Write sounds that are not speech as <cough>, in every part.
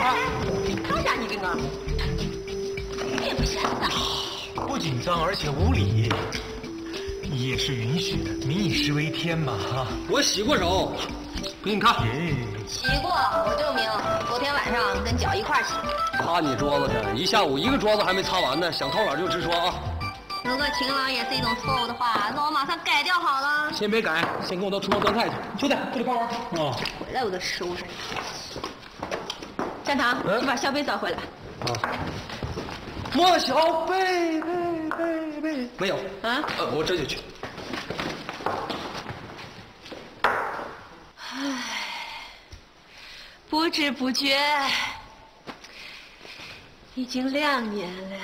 啊，干啥你跟我？你也不嫌脏。不紧张，而且无礼，也是允许的。民以食为天嘛，哈。我洗过手，给你看。哎，洗过，我证明昨天晚上跟脚一块儿洗。擦你桌子去，一下午一个桌子还没擦完呢，想偷懒就直说啊。如果勤劳也是一种错误的话，那我马上改掉好了。先别改，先跟我到厨房端菜去。兄弟，过来帮忙。啊回来我就收拾你。站堂，你把小贝找回来。啊。莫小贝贝贝贝，没有。啊？呃，我这就去。不知不觉，已经两年了。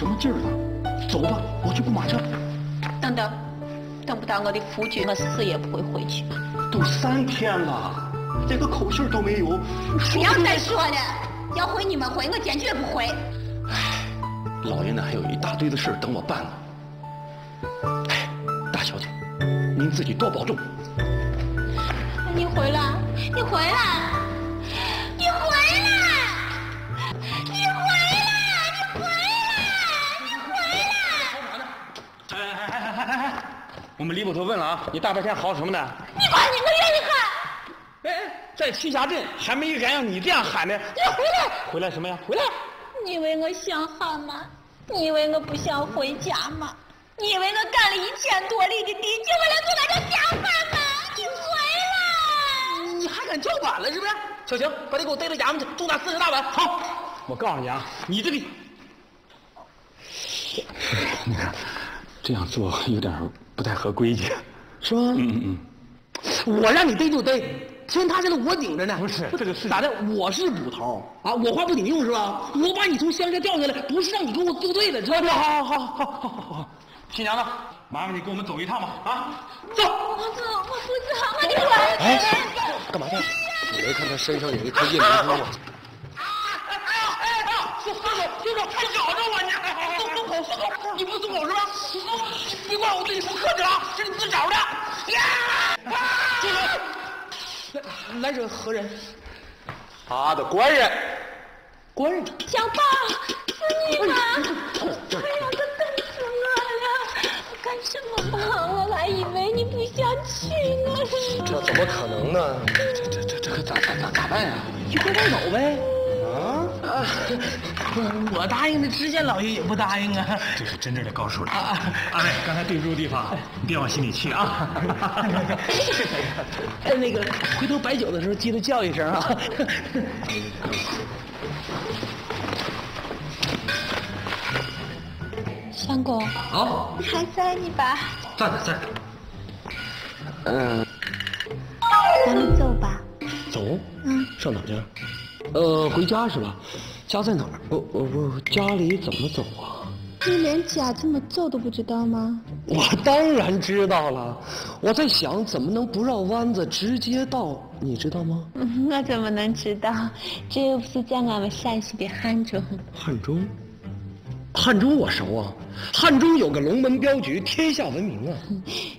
什么劲儿呢？走吧，我去雇马车。等等，等不到我的夫君，我死也不会回去。都三天了，连个口信都没有。不要再说了，要回你们回，我坚决不回。老爷呢还有一大堆的事等我办呢。哎，大小姐，您自己多保重。你回来，你回来，我们李捕头问了啊，你大白天嚎什么呢？你管你，我愿意喊。哎，在栖霞镇还没敢让你这样喊呢。你回来！回来什么呀？回来！你以为我想喊吗？你以为我不想回家吗？你以为我干了一千多里的地，就为了做那个小贩吗？你回来！你还敢叫板了是不是？小邢，把你给我带到衙门去，重打四十大板。好，我告诉你啊，你这个，你看，这样做有点不太合规矩。是吧？嗯嗯我让你逮就逮，天塌下来我顶着呢。不是这个事情咋的？我是捕头啊，我话不顶用是吧？我把你从乡下调下来，不是让你跟我作对的，知道不？好好好好好好好。新娘子，麻烦你跟我们走一趟吧，啊，走。我走，我不走，我你回哎，干嘛去？你没看他身上有一颗夜明珠吗？哎呀哎松手，松手，还咬着我呢！松松口，松口，你不松口是吧？别怪我对你不客气了啊，是你自找的。呀！住手！来来者何人？他的官人。官人。小宝，是你吗？哎呀，可等死我了！干什么嘛？我还以为你不想娶我呢。这怎么可能呢？这这这这可咋咋咋咋办呀？一块带走呗。啊！<laughs> 我答应的，知县老爷也不答应啊。这是真正的高手了。二位，刚才对不住地方，别往心里去啊。哎，<laughs> 那个回头摆酒的时候记得叫一声啊。<laughs> 相公，好，你还在你吧？在呢在呢。嗯，咱们走吧。走？嗯，上哪儿去？呃，回家是吧？家在哪儿？我我我家里怎么走啊？你连家怎么走都不知道吗？我当然知道了。我在想，怎么能不绕弯子直接到？你知道吗？<laughs> 嗯我怎么能知道？这又不是在俺们陕西的汉中。汉中。汉中我熟啊，汉中有个龙门镖局，天下闻名啊。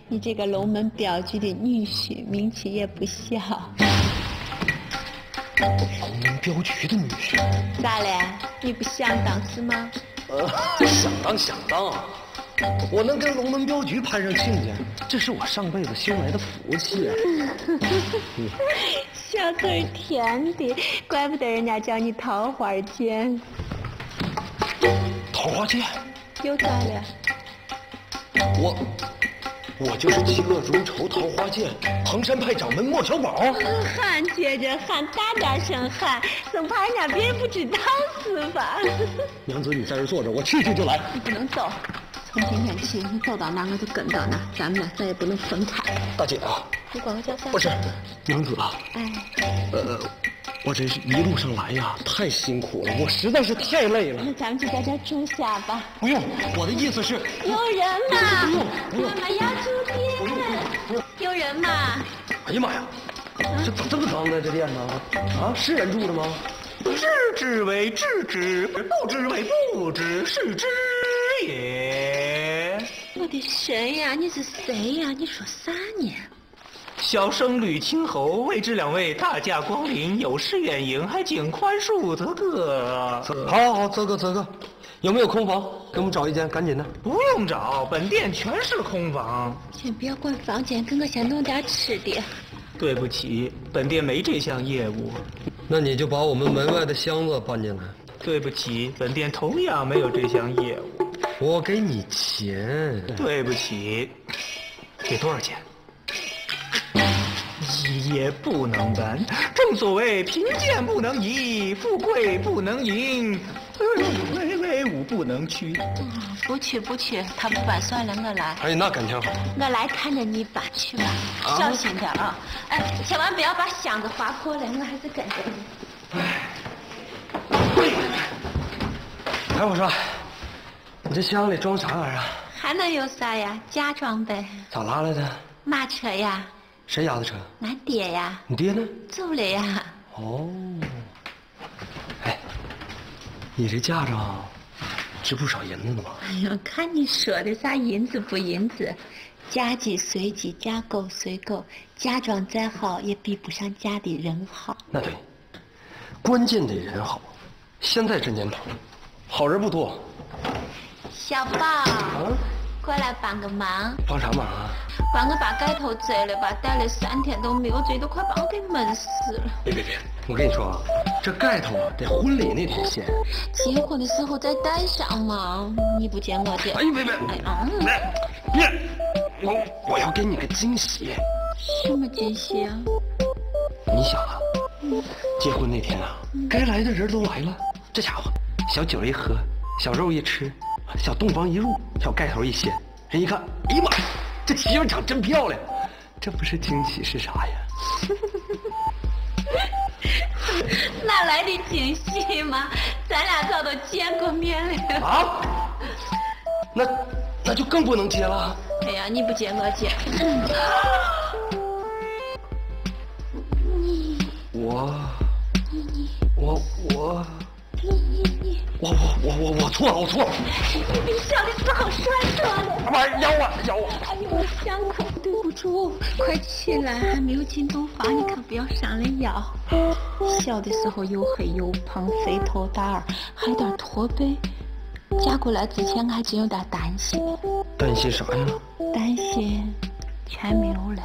你这个龙门镖局的女婿，名气也不小。龙门镖局的女婿，咋了？你不想当是吗？呃，想当想当，我能跟龙门镖局攀上亲家，这是我上辈子修来的福气啊。小嘴甜的，怪不得人家叫你桃花剑。桃花剑，又咋了？我我就是嫉恶如仇桃花剑，衡山派掌门莫小宝。喊接着喊，大点声喊，生怕人家别人不知道是吧？<laughs> 娘子，你在这坐着，我去去就来。你不能走，从今天起，你走到哪我就跟到哪，咱们俩再也不能分开。大姐啊，你管我叫啥？不是娘子啊，哎，呃，我真是一路上来呀，太辛苦了，我实在是太累了。那咱们就在这儿住下吧。不用，我的意思是，有人吗？妈妈要住店。有人吗？哎呀妈呀，这咋这么脏呢？这店呢？啊，是人住的吗？知之为知之，不知为不知，是知也。我的神呀！你是谁呀？你说啥呢？小生吕清侯，未知两位大驾光临，有失远迎，还请宽恕则个。好好好，这个这个，有没有空房？给我们找一间，赶紧的。不用找，本店全是空房。先不要管房间，给我先弄点吃的。对不起，本店没这项业务。那你就把我们门外的箱子搬进来。对不起，本店同样没有这项业务。我给你钱。对不起，给多少钱？一也不能搬。正所谓贫贱不能移，富贵不能淫，威威武不能屈。嗯，不去不去，他不搬算了，我来。哎，那感情好。我来看着你搬去吧，小心点啊！哎，千万不要把箱子划破了，我还是跟着你。哎，我说，你这箱里装啥玩意儿？还能有啥呀？嫁妆呗。咋拉来的？马车呀。谁家的车？俺爹呀。你爹呢？走了呀。哦。哎，你这嫁妆值不少银子呢吧？哎呀，看你说的啥银子不银子，嫁鸡随鸡，嫁狗随狗，嫁妆再好也比不上嫁的人好。那对，关键得人好。现在这年头，好人不多。小宝，啊、过来帮个忙。帮啥忙啊？帮我把盖头摘了吧，戴了三天都没有摘，都快把我给闷死了。别别别，我跟你说啊，这盖头啊得婚礼那天掀。结婚的时候再戴上嘛，你不见我的。哎别别，哎呀，别，我我要给你个惊喜。什么惊喜啊？你想啊，结婚那天啊，该来的人都来了，这家伙小酒一喝，小肉一吃，小洞房一入，小盖头一掀，人一看，哎呀妈！这媳妇长真漂亮，这不是惊喜是啥呀？<laughs> 哪来的惊喜嘛？咱俩早都见过面了。啊？那那就更不能接了。哎呀，你不接我接。你我你我我我我我我我错了，我错了。你比小的时候帅多了。妈，咬我咬我！哎呦，我想可对不住，快起来，还没有进洞房，你可不要伤了腰。小的时候又黑又胖，肥头大耳，还有点驼背。嫁过来之前，我还真有点担心。担心啥呀？担心全没有了。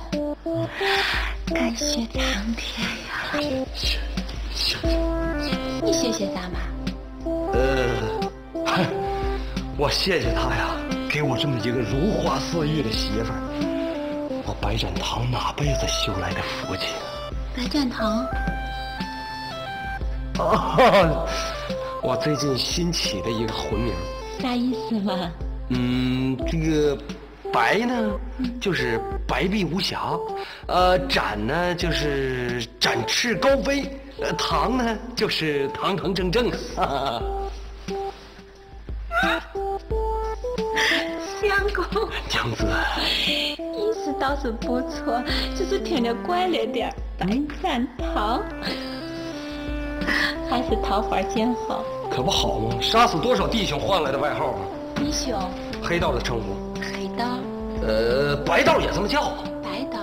感谢苍天呀！谢谢。你谢谢啥嘛？呃，我谢谢他呀，给我这么一个如花似玉的媳妇儿，我白展堂哪辈子修来的福气啊！白展堂，啊，我最近新起的一个魂名。啥意思嘛？嗯，这个白呢，就是白璧无瑕；呃，展呢，就是展翅高飞；呃，堂呢，就是堂堂正正。哈哈公，子，意思倒是不错，就是听着怪了点儿。白斩桃，还是桃花剑好。可不好吗？杀死多少弟兄换来的外号啊！弟兄，黑道的称呼。黑道，呃，白道也这么叫。白道，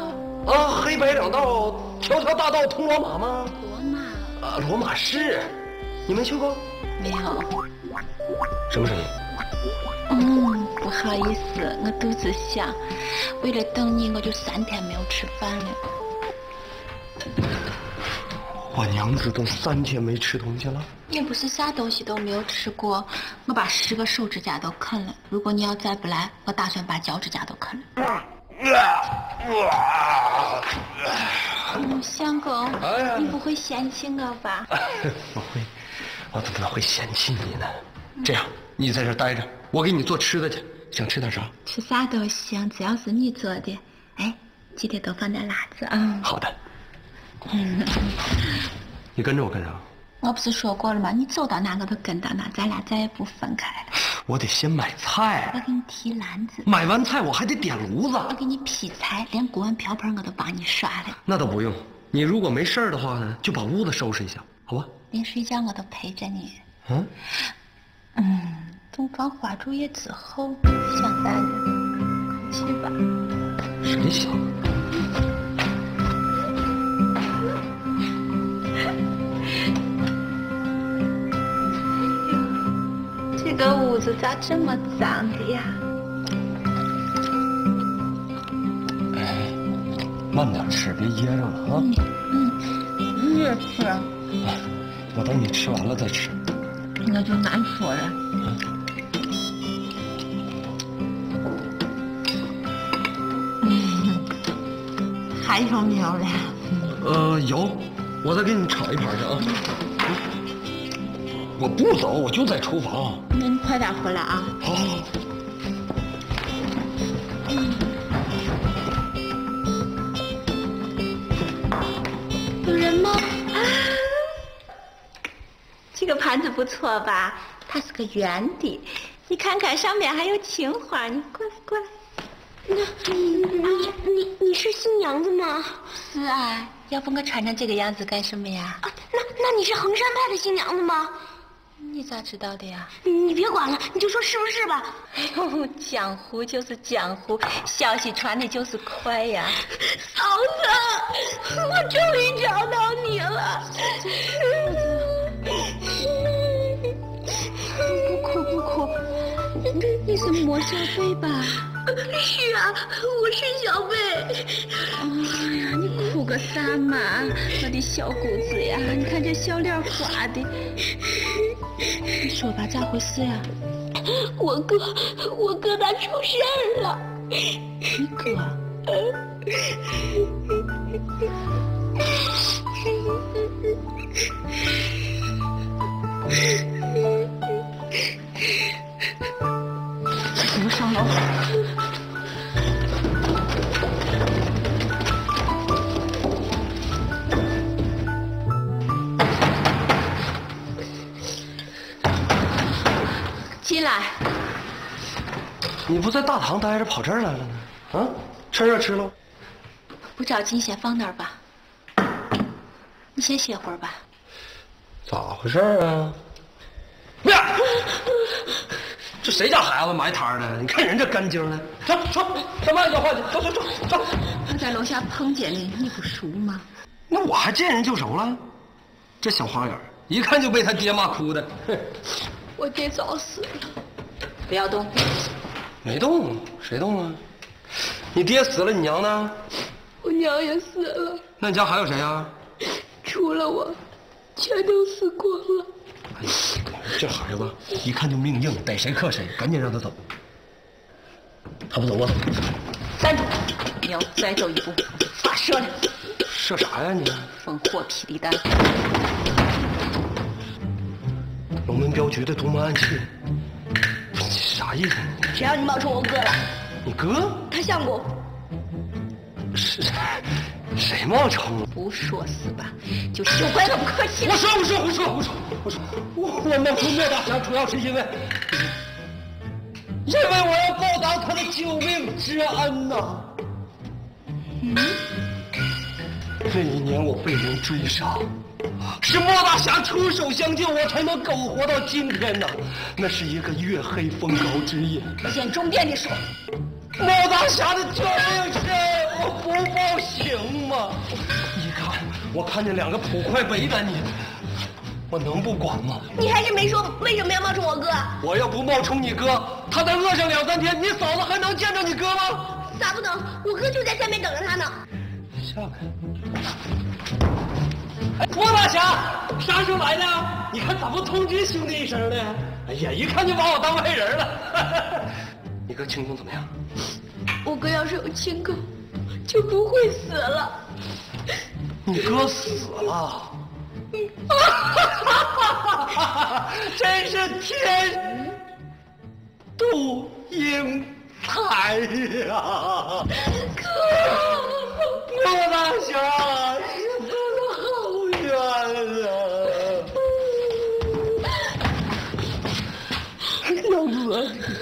啊，黑白两道，条条大道通罗马吗？罗马，啊，罗马市，你没去过？没有。什么声音？嗯，不好意思，我肚子响，为了等你，我就三天没有吃饭了。我娘子都三天没吃东西了。也不是啥东西都没有吃过，我把十个手指甲都啃了。如果你要再不来，我打算把脚趾甲都啃了。嗯，相公，哎你不会嫌弃我吧？<laughs> 不会，我怎么能会嫌弃你呢？这样，你在这待着，我给你做吃的去。想吃点啥？吃啥都行，只要是你做的。哎，记得多放点辣子啊。好的。你跟着我干啥？我不是说过了吗？你走到哪我都跟到哪，咱俩再也不分开了。我得先买菜我菜，给你提篮子，买完菜我还得点炉子。我给你劈柴，连锅碗瓢盆我都帮你刷了，那倒不用，你如果没事儿的话呢，就把屋子收拾一下，好吧？连睡觉我都陪着你。嗯，嗯，等装花烛夜之后，想大人，去吧。谁想？<laughs> 这个屋子咋这么脏的呀？慢点吃，别噎着了啊！你也吃，我等你吃完了再吃。那就难说了。嗯，还有没有了？呃，有，我再给你炒一盘去啊。我不走，我就在厨房。那你快点回来啊！好。有人吗？啊，这个盘子不错吧？它是个圆的，你看看上面还有青花，你过来过来。那你你你你是新娘子吗？是啊，要不我穿成这个样子干什么呀？啊，那那你是衡山派的新娘子吗？你咋知道的呀？你你别管了，你就说是不是吧？哎呦，江湖就是江湖，消息传的就是快呀。嫂子，我终于找到你了。<laughs> 不哭不哭，你是魔小贝吧？是啊，我是小贝。哎呀，你哭个啥嘛？我的小姑子呀，你看这小脸花的。你说吧，咋回事呀？我哥，我哥他出事儿了。你哥？给我上楼。进来。你不在大堂待着，跑这儿来了呢？啊，趁热吃了。不着急，先放那儿吧。你先歇会儿吧。咋回事啊？呀，这谁家孩子埋摊儿的？你看人这干净的。走走，上班要饭去。走走走走。我在楼下碰见你，你不熟吗？那我还见人就熟了？这小花眼，一看就被他爹骂哭的。哼我爹早死了，不要动。没动，谁动了？你爹死了，你娘呢？我娘也死了，那你家还有谁啊？除了我，全都死光了。哎呀，这孩子一看就命硬，逮谁克谁，赶紧让他走。他不走，我走。站住！你要再走一步，发射了！射啥呀你？烽火霹雳弹。龙门镖局的独门暗器，你啥意思？谁让你冒充我哥了？你哥他相公。是谁冒充了？不说死吧？就休怪我不客气了我。说我说我说我说我说我我冒充莫大侠，主要是因为因为我要报答他的救命之恩呐。嗯那一年我被人追杀，是莫大侠出手相救，我才能苟活到今天呐。那是一个月黑风高之夜，先重点的说，莫大侠的救命之恩，我不报行吗？你看我看见两个捕快围着你，我能不管吗？你还是没说为什么要冒充我哥？我要不冒充你哥，他再饿上两三天，你嫂子还能见着你哥吗？咋不能？我哥就在下面等着他呢。下来。哎，莫大侠，啥时候来的？你看咋不通知兄弟一声呢？哎呀，一看就把我当外人了。<laughs> 你哥情况怎么样？我哥要是有亲哥，就不会死了。你哥死了。<laughs> 真是天妒英才呀！哥，郭大侠，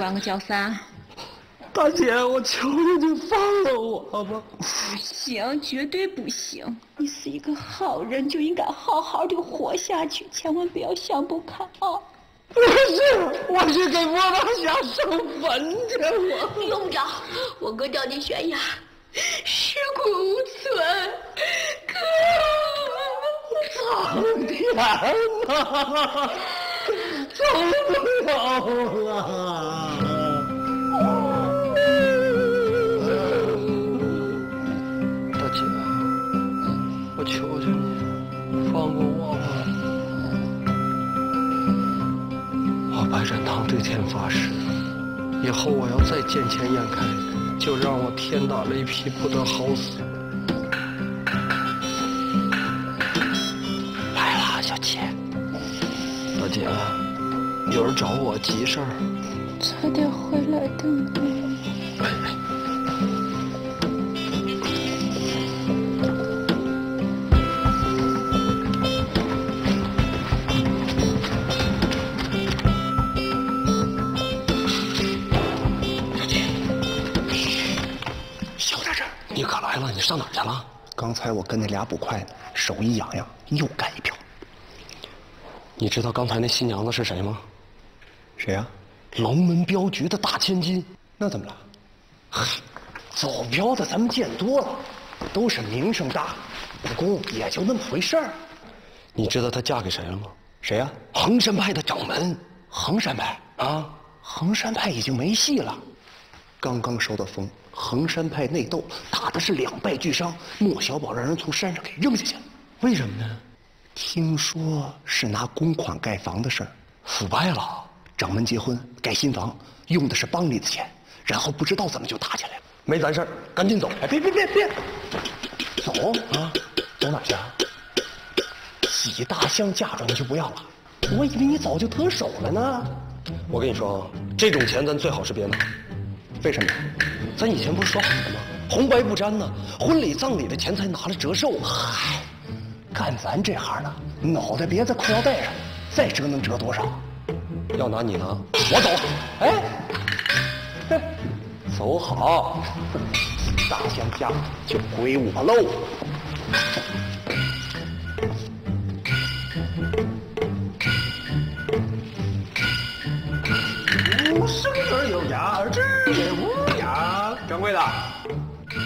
管我叫啥？大姐，我求求你放了我吧！不行，绝对不行！你是一个好人，就应该好好的活下去，千万不要想不开啊！不是，我是给莫大侠上坟去，我用不着，我哥掉进悬崖，尸骨无存，哥苍天呐，走不了了！白展堂对天发誓，以后我要再见钱眼开，就让我天打雷劈，不得好死。来啦，小七。大姐，有人找我急事儿。早点回来的呢。才我跟那俩捕快呢，手一痒痒，又干一票。你知道刚才那新娘子是谁吗？谁呀、龙门镖局的大千金。那怎么了？嗨走镖的咱们见多了，都是名声大，武功也就那么回事儿。你知道她嫁给谁了吗？谁呀、衡山派的掌门衡山派。啊！衡山派已经没戏了。刚刚收到风，衡山派内斗打的是两败俱伤，莫小宝让人从山上给扔下去了。为什么呢？听说是拿公款盖房的事儿，腐败了。掌门结婚盖新房用的是帮里的钱，然后不知道怎么就打起来了。没咱事儿，赶紧走！哎，别别别别，走啊，走哪去啊？几大箱嫁妆就不要了？我以为你早就得手了呢。我跟你说啊，这种钱咱最好是别拿。为什么？咱以前不是说好的吗？红白不沾呢，婚礼葬礼的钱财拿了折寿。嗨，干咱这行的，脑袋别在裤腰带上，再折能折多少？要拿你拿，我走。哎，走好，大香家就归我喽。掌柜的，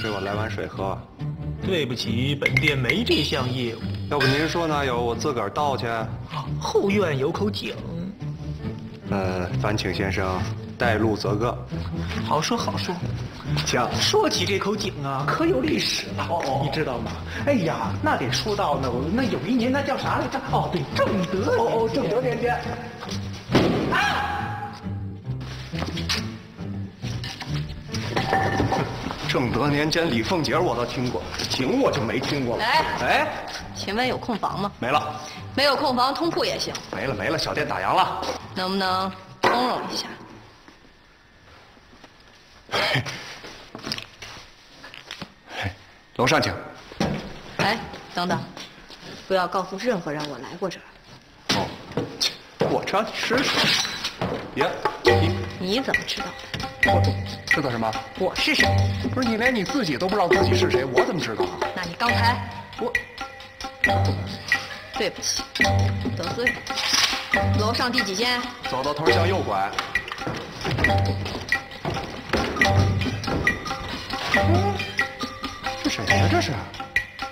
给我来碗水喝。对不起，本店没这项业务。要不您说哪有，我自个儿倒去。后院有口井，呃，烦请先生带路则个。好说好说。请。说起这口井啊，可有历史了，哦你知道吗？哎呀，那得说到呢，那有一年那叫啥来着？哦，对，正德。哦哦，正德年间。<laughs> 正德年间李凤姐我倒听过，景我就没听过了。哎哎，请问有空房吗？没了，没有空房，通铺也行，没了，没了，小店打烊了。能不能通融一下？楼上请。哎，等等，不要告诉任何人我来过这儿。哦，切我知道你是谁。呀，你你怎么知道？我知道什么？我是谁？不是你连你自己都不知道自己是谁，我怎么知道啊？那你刚才我，对不起，得罪了。楼上第几间？走到头向右拐。这谁呀？这是？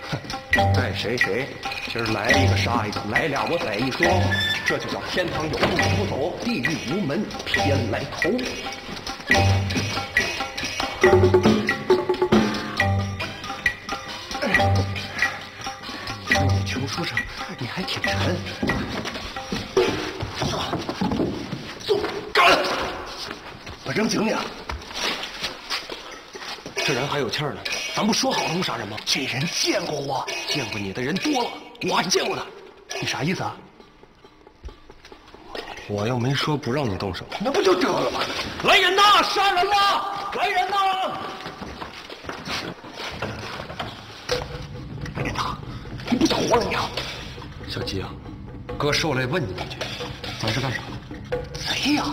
哼，爱谁谁，今儿来一个杀一个，来俩我宰一双，这就叫天堂有路不走，地狱无门偏来投。听你穷书生，你还挺沉。坐，坐，干！我扔井里了。这人还有气儿呢，咱不说好了不杀人吗？这人见过我，见过你的人多了，我还见过他。你啥意思啊？我又没说不让你动手。那不就得了吗？来人呐！杀人了！来人呐！别打，你不想活了你啊？小吉啊，哥受累问你一句，咱是干啥？贼呀！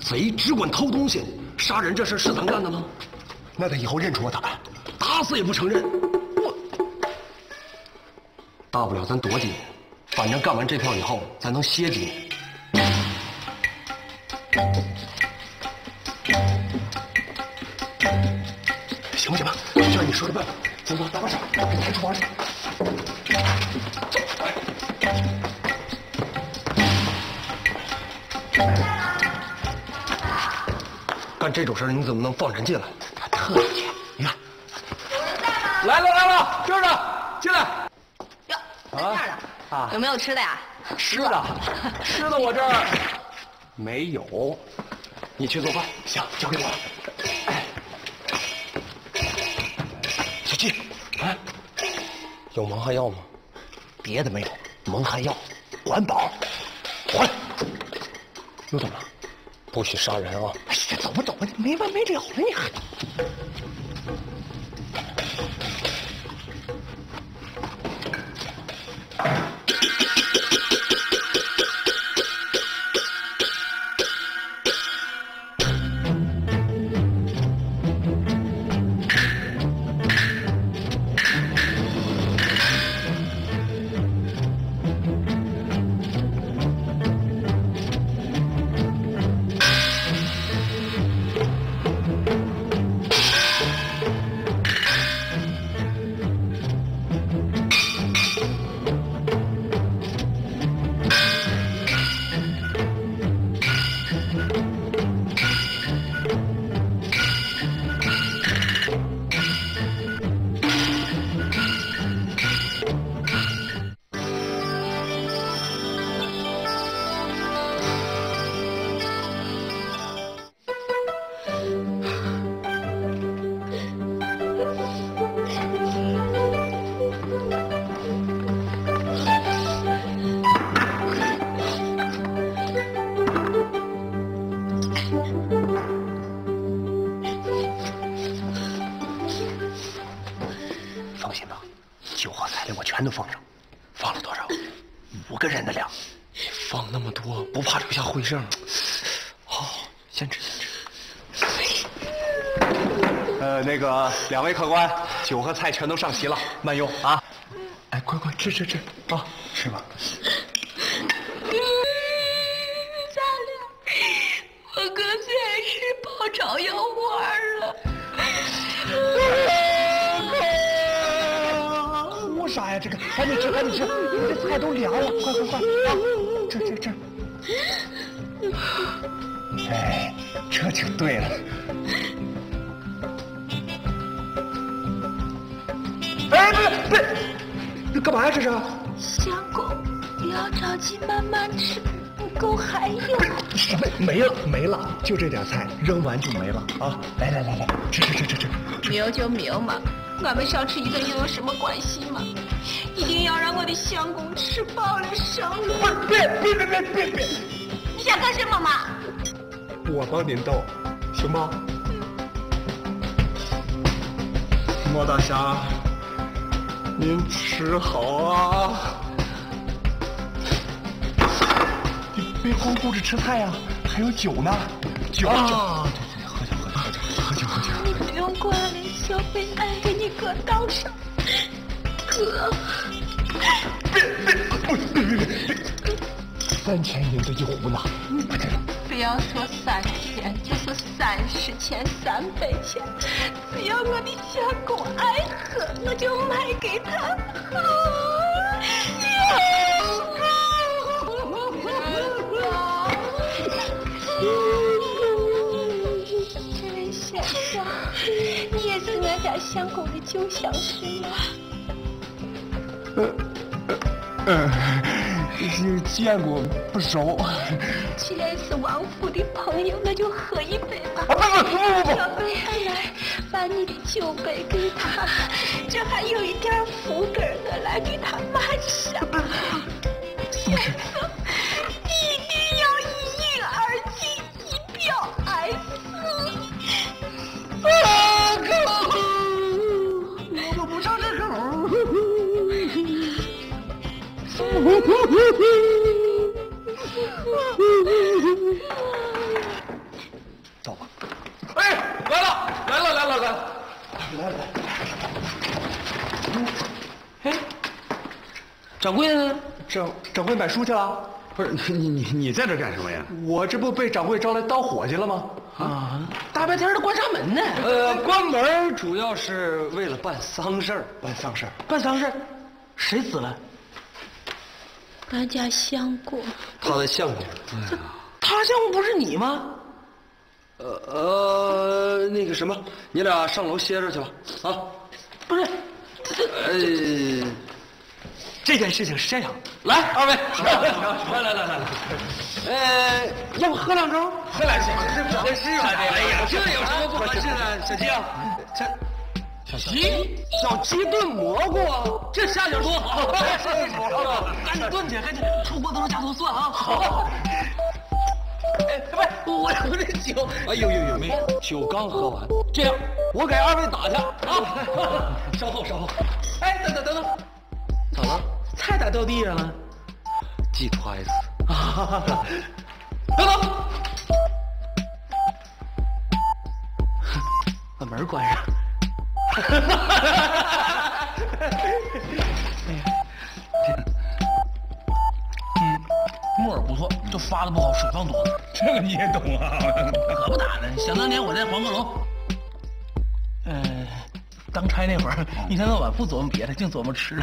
贼只管偷东西，杀人这事是咱干的吗？那他以后认出我咋办？打死也不承认。我，大不了咱躲几年，反正干完这票以后，咱能歇几年。走走，打把手，给抬厨房去。干这种事儿，你怎么能放人进来？他特意，你看，来了来了，这儿呢，进来。哟，在这儿呢。有没有吃的呀？吃的，<laughs> 吃的我这儿没有，你去做饭。行，交给我小季，哎，有蒙汗药吗？别的没有，蒙汗药，管饱。回来，又怎么了？不许杀人啊！哎呀，走吧走吧，没完没了了，你放心吧，酒和菜里我全都放上。放了多少？五个人的量。放那么多，不怕留下灰剩？好，先吃先吃。呃，那个两位客官，酒和菜全都上齐了，慢用啊。哎，快快吃吃吃啊，吃吧。赶紧吃，赶紧吃，你这菜都凉了，快快快啊！吃吃吃。哎，这就对了。哎，不是不是，这干嘛呀？这是？相公，不要着急，慢慢吃，不够还有。什么没了没了？就这点菜，扔完就没了啊！来来来来，吃吃吃吃吃。没有就没有嘛，俺们少吃一顿又有什么关系嘛？一定要让我的相公吃饱了上路。别别别别别别！你想干什么嘛？我帮您斗，行吗？莫大侠，您吃好啊！你别光顾着吃菜呀、还有酒呢，酒啊酒，喝酒喝酒喝酒喝酒喝酒。你不用管了，小贝俺给你搁倒上。哥，三千银子一壶呢，不要说三千，就是三十钱、三百钱，只要我的相公爱喝，我就买给他这位先生，你也是俺家相公的旧相识吗？嗯，是见过不熟。既然是王府的朋友，那就喝一杯吧。啊不不不不不小贝，来，把你的酒杯给他，这还有一点福根儿，我来给他满上。不是，走吧。哎，来了，来了，来了，来了，来了，来了。哎，掌柜的呢？掌掌柜买书去了。不是你你你在这干什么呀？我这不被掌柜招来当伙计了吗？啊！大白天的关啥门呢？呃，关门主要是为了办丧事儿。办丧事儿。办丧事儿，谁死了？俺家相公。他的相公。他相公不是你吗？呃呃，那个什么，你俩上楼歇着去吧。啊，不是，呃，这件事情是这样。来，二位，来来来来来，呃，要不喝两盅？喝两盅，这不合适吧！哎呀，这有什么不合适的？小鸡啊，这小鸡，小鸡炖蘑菇，这下酒多好！赶紧炖去，赶紧出锅都能加头蒜啊！好。哎，不是，我我这酒，哎呦呦呦，没酒刚喝完。这样，我给二位打去啊。稍后稍后。哎，等等等等，咋了？菜咋掉地上了？记 twice。等等，把门关上。<laughs> 嗯，木耳不错，就发的不好，水放多了。这个你也懂啊？<laughs> 可不咋的，想当年我在黄鹤楼，呃，当差那会儿，一天到晚不琢磨别的，净琢磨吃的。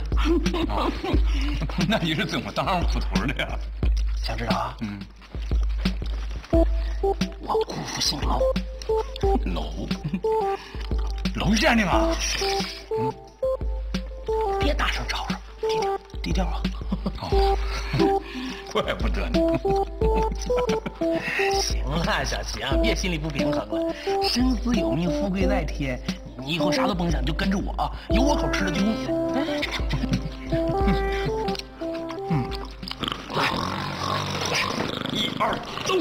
啊，<laughs> 那你是怎么当上捕头的呀？想知道啊？嗯，我姑父姓娄，楼，楼是这样的吗？嗯，别大声吵吵，低调低调啊。哦，怪不得呢。行了，小齐啊，别心里不平衡了。生死有命，富贵在天。你以后啥都甭想，就跟着我啊，有我口吃的就有你的。嗯，来，来，一二，走。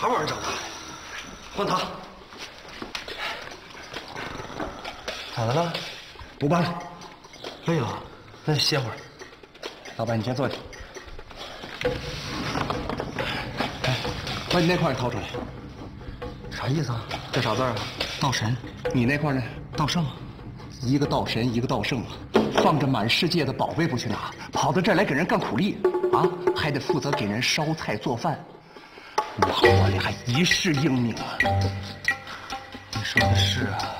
啥玩意儿整的？换他。咋的了？不办了，累了，那就歇会儿。老板，你先坐下。哎，把你那块掏出来。啥意思啊？这啥字啊？道神，你那块呢？道圣。一个道神，一个道圣啊，放着满世界的宝贝不去拿，跑到这儿来给人干苦力啊，还得负责给人烧菜做饭，我活的还一世英名啊！你说的是啊。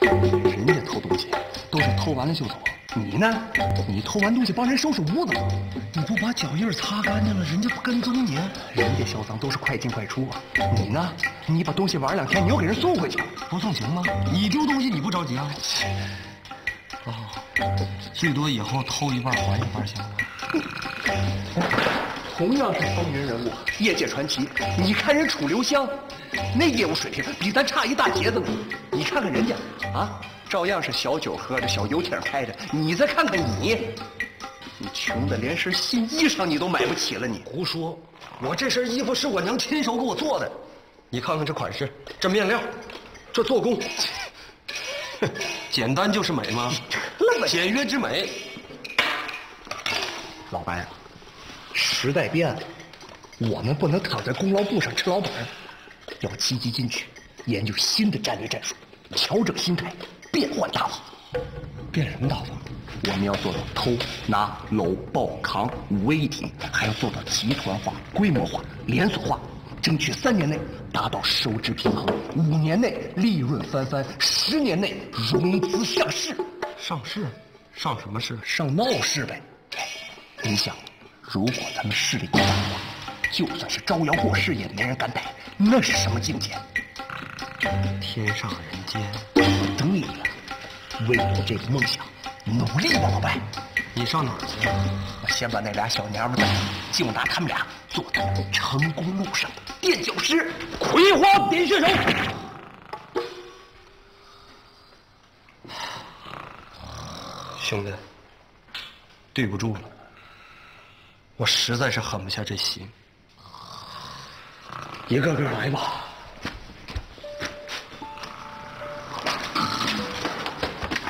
人家偷东西都是偷完了就走，你呢？你偷完东西帮人收拾屋子，你不把脚印擦干净了，人家不跟踪你？人家销赃都是快进快出啊，你呢？你把东西玩两天，你又给人送回去，不送行吗？你丢东西你不着急啊？哦，最多以后偷一半还一半行吗？<laughs> 同样是风云人物，业界传奇，你看人楚留香，那业务水平比咱差一大截子呢。你看看人家，啊，照样是小酒喝着，小游艇开着。你再看看你，你穷的连身新衣裳你都买不起了。你胡说，我这身衣服是我娘亲手给我做的。你看看这款式，这面料，这做工，<laughs> 简单就是美吗？<laughs> 简约之美。老白。时代变了，我们不能躺在功劳簿上吃老本，要积极进取，研究新的战略战术，调整心态，变换打法。变什么打法？我们要做到偷、拿、搂、抱、扛五位一体，还要做到集团化、规模化、连锁化，争取三年内达到收支平衡，五年内利润翻番，十年内融资上市。上市？上什么市？上闹市呗。你想？如果他们势力够大的话，就算是招摇过市也没人敢逮，那是什么境界？天上人间。对了，为了这个梦想，努力吧，老白。你上哪儿去？我先把那俩小娘们带来，就拿他们俩做咱成功路上的垫脚石。葵花点穴手。兄弟，对不住了。我实在是狠不下这心，一个个来吧。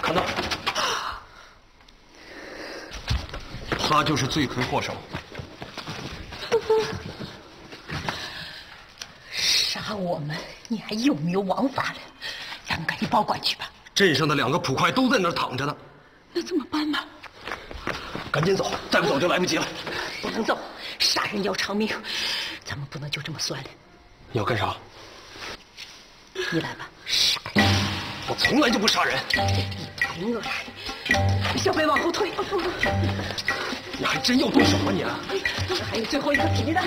看到，他就是罪魁祸首。杀我们，你还有没有王法了？让赶紧保管去吧。镇上的两个捕快都在那儿躺着呢。那怎么办呢？赶紧走，再不走就来不及了。不能走，杀人要偿命，咱们不能就这么算了。你要干啥？你来吧，杀人！我从来就不杀人。你我来，小北往后退。你还真要动手啊你？还有最后一个皮蛋，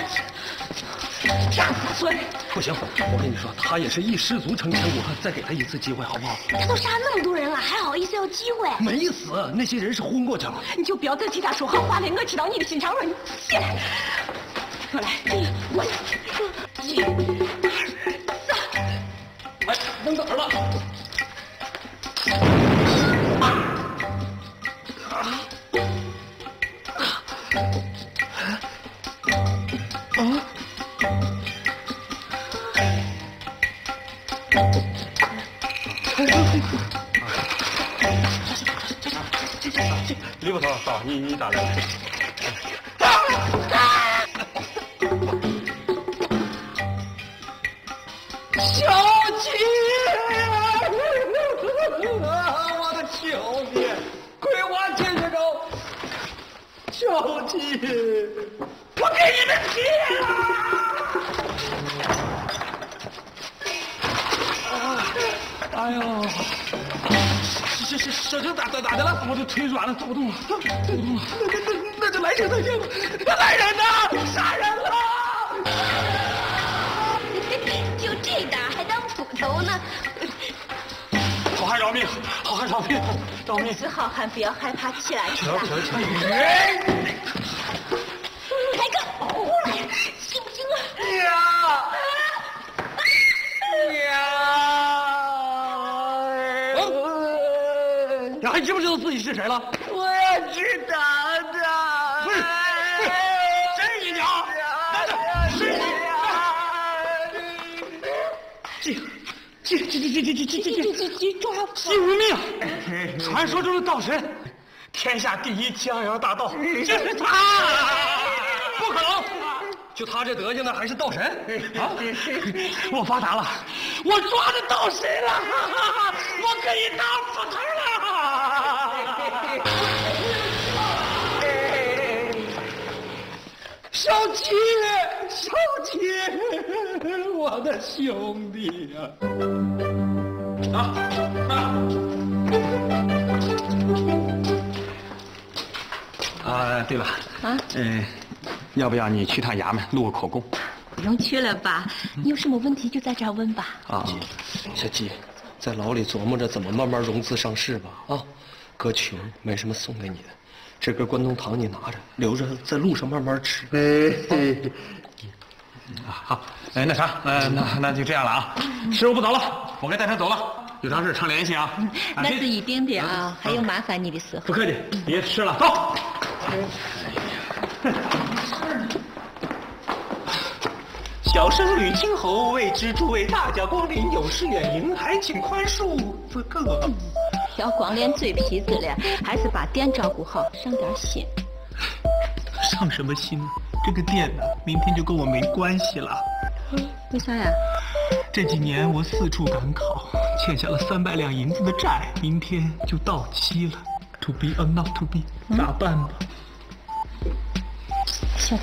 杀死孙。不行，我跟你说，他也是一失足成千古恨，再给他一次机会好不好？他都杀那么多人了，还好意思要机会？没死，那些人是昏过去了。你就不要再替他说好话了，我知道你的心肠软。你起来，我来，我一、二、三。哎，扔哪儿了？你你咋的？咋的了？我都腿软了，走不动了，走不动了。那那那那就来人才行，来人呐！杀人了！<laughs> 就这打还当斧头呢？好汉饶命，好汉饶命，饶命！是好汉，不要害怕，起来，起来。瞧瞧，来个过来，行不行啊？你还知不知道自己是谁了？我要去打他。不是，不是，谁是你娘？是你？这这这这这这这这这这抓姬无命，传说中的道神，天下第一江洋大盗，就是他！不可能，就他这德行呢，还是道神啊？<laughs> 我发达了，我抓着道神了，我可以当斧头了。小七，小七，我的兄弟呀、啊！啊！啊，对了，啊，嗯、要不要你去趟衙门录个口供？不用去了吧？你有什么问题就在这儿问吧。啊，小季，在牢里琢磨着怎么慢慢融资上市吧。啊，哥穷，没什么送给你的，这根关东糖你拿着，留着在路上慢慢吃。啊，好，哎，那啥，那那那就这样了啊，师傅不早了，我该带他走了，有啥事常联系啊。啊那是一定的啊，还有麻烦你的时候。不客气，别吃了，走。小生吕青侯未知诸位大驾光临，有失远迎，还请宽恕。这个要光练嘴皮子了，还是把店照顾好，上点心。上什么心？这个店呢，明天就跟我没关系了。为啥呀？这几年我四处赶考，欠下了三百两银子的债，明天就到期了。To be or not to be，咋办吧？小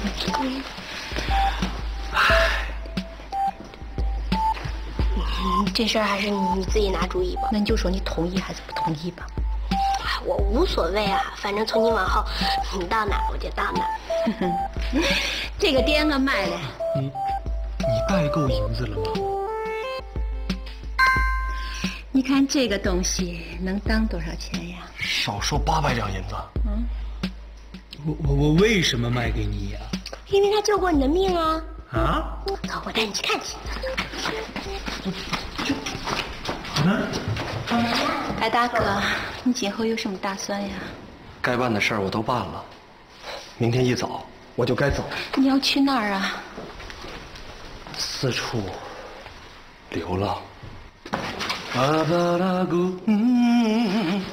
飞，这事儿还是你自己拿主意吧。那你就说你同意还是不同意吧。我无所谓啊，反正从今往后，你到哪儿我就到哪儿。<laughs> 这个店我卖了，你你带够银子了吗？你看这个东西能当多少钱呀？少说八百两银子。嗯我我我为什么卖给你呀、因为他救过你的命啊。啊？走，我带你去看去。哎，大哥，你今后有什么打算呀？该办的事儿我都办了，明天一早我就该走，你要去哪儿啊？四处流浪。 아바라구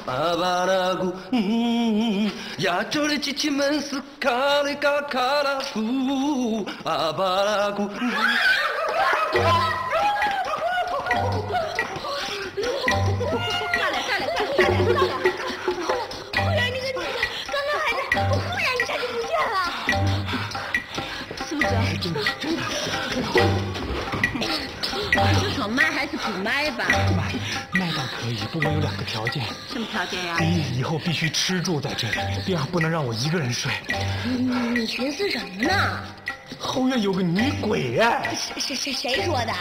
아바라구야저래지치면스카리카카라구아바라 구. 就说卖还是不卖吧？卖，卖倒可以，不过有两个条件。什么条件呀？第一，以后必须吃住在这里；第二，不能让我一个人睡。你你寻思什么呢？后院有个女鬼哎！谁谁谁说的？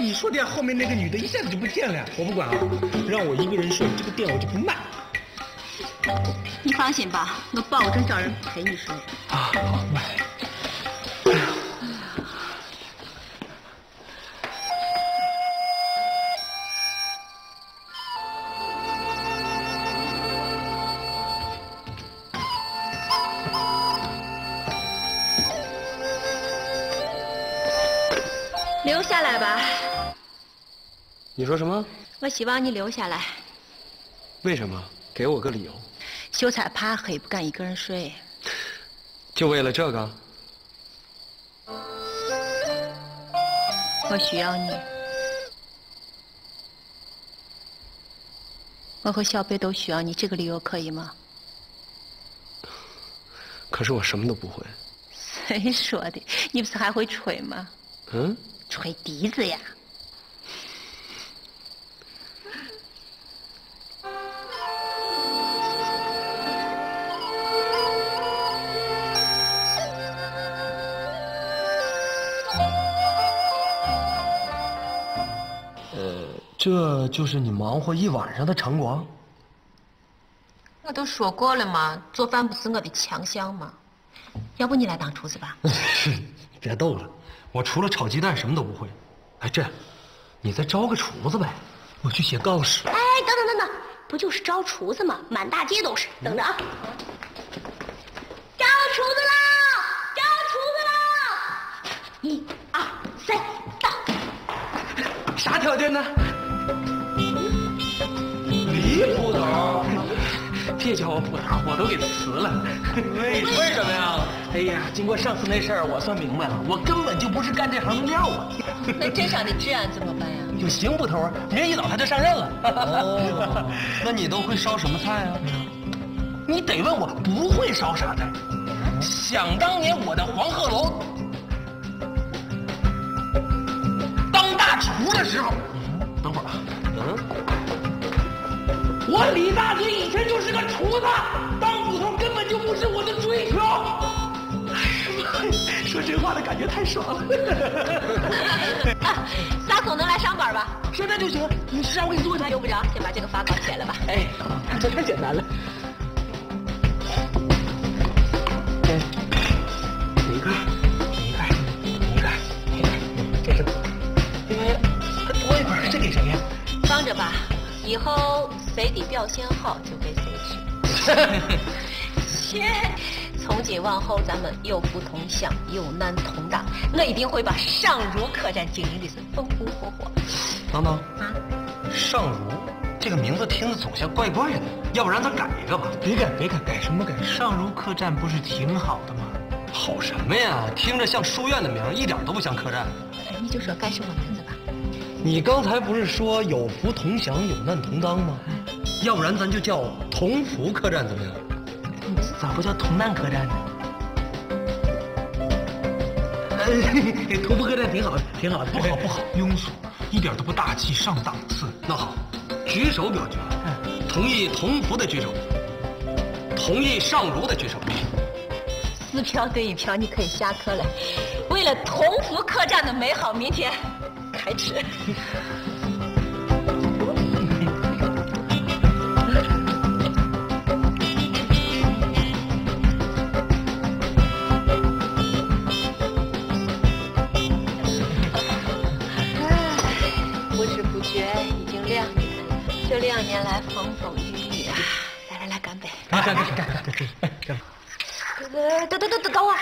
你说的呀，后面那个女的一下子就不见了。我不管啊，让我一个人睡，这个店我就不卖。你放心吧，我保证找人陪你睡。啊，好卖。你说什么？我希望你留下来。为什么？给我个理由。秀才怕黑，不敢一个人睡。就为了这个？我需要你，我和小贝都需要你，这个理由可以吗？可是我什么都不会。谁说的？你不是还会吹吗？嗯？吹笛子呀。这就是你忙活一晚上的成果。我都说过了嘛，做饭不是我的强项嘛。要不你来当厨子吧？<laughs> 别逗了，我除了炒鸡蛋什么都不会。哎，这样，你再招个厨子呗，我去写告示。哎，等等等等，不就是招厨子吗？满大街都是。等着啊！招厨子啦！招厨子啦！一、二、三，到。啥条件呢？李捕头，别叫我捕头，我都给辞了。为为什么呀？哎呀，经过上次那事儿，我算明白了，我根本就不是干这行的料啊。那镇上的治安怎么办呀？有邢，捕头，明儿一早他就上任了。哦，那你都会烧什么菜啊？你得问我不会烧啥菜。想当年我在黄鹤楼当大厨的时候，等会儿啊，嗯，我李大嘴以前就是个厨子，当捕头根本就不是我的追求。哎 <laughs> 呀说真话的感觉太爽了。啊，撒总能来上班吧？现在就行，你让我给你做一台，用不着，先把这个发稿写了吧。哎，这太简单了。哎，哪一块？哪一块？哪一块？哪一块？这是。哎，多一本，这给谁呀？放着吧，以后谁的表现好就给谁去。切。从今往后，咱们有福同享，有难同当。我一定会把尚儒客栈经营的是风风火火。等等，啊，尚儒这个名字听着总像怪怪的，要不然咱改一个吧？别改，别改，改什么改？尚儒客栈不是挺好的吗？好什么呀？听着像书院的名，一点都不像客栈。你就说改什么名字吧。你刚才不是说有福同享，有难同当吗？要不然咱就叫同福客栈怎么样？咋不叫同难客栈呢？同福客栈挺好的，挺好的。不好不好，庸俗，一点都不大气，上档次。那好，举手表决，同意同福的举手，同意上炉的举手。四票对一票，你可以下课了。为了同福客栈的美好明天，开吃。这两年来风风雨雨啊！来来来，干杯！干干干干干干干！呃，等等等等等会儿，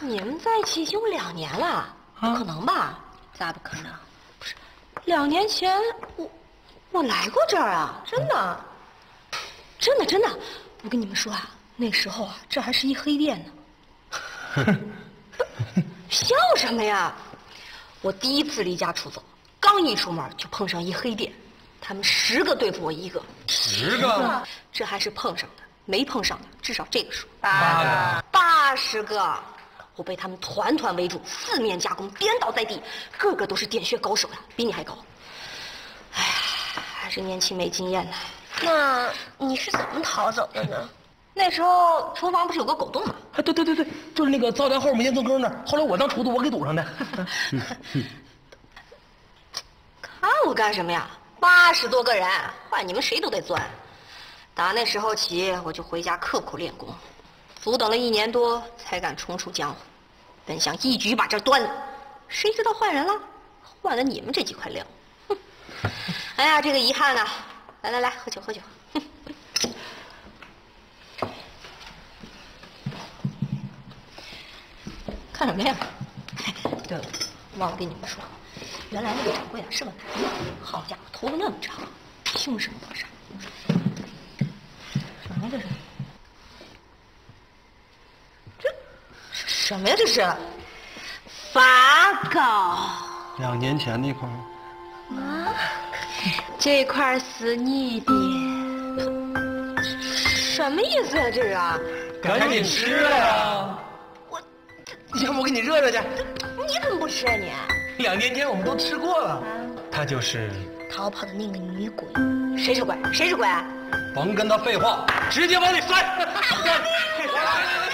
你们在一起有两年了？不可能吧？咋不可能？不是，两年前我我来过这儿啊，真的，真的真的。我跟你们说啊，那时候啊，这还是一黑店呢。笑什么呀？我第一次离家出走，刚一出门就碰上一黑店。他们十个对付我一个，十个，这还是碰上的，没碰上的至少这个数八个，八十个。我被他们团团围住，四面夹攻，颠倒在地，个个都是点穴高手呀，比你还高。哎呀，还是年轻没经验呢。那你是怎么逃走的呢？<laughs> 那时候厨房不是有个狗洞吗？哎，对对对对，就是那个灶台后面烟囱坑那儿。后来我当厨子，我给堵上的。<laughs> 看我干什么呀？八十多个人，换你们谁都得钻。打那时候起，我就回家刻苦练功，足等了一年多，才敢重出江湖。本想一举把这端了，谁知道换人了，换了你们这几块料。哼！<laughs> 哎呀，这个遗憾啊！来来来，喝酒喝酒。看什么呀？对了，忘了跟你们说，原来那个掌柜啊是个男的，好家伙，头发那么长，姓什么叫啥？什么这是？这什么呀？这是发糕。两年前那块啊，这块是你的，什么意思啊？这是啊？赶紧吃了呀！我，要不我给你热热去？你怎么不吃啊你？两年前我们都吃过了。他就是逃跑的那个女鬼。谁是鬼？谁是鬼？甭跟他废话，直接往里塞。<laughs>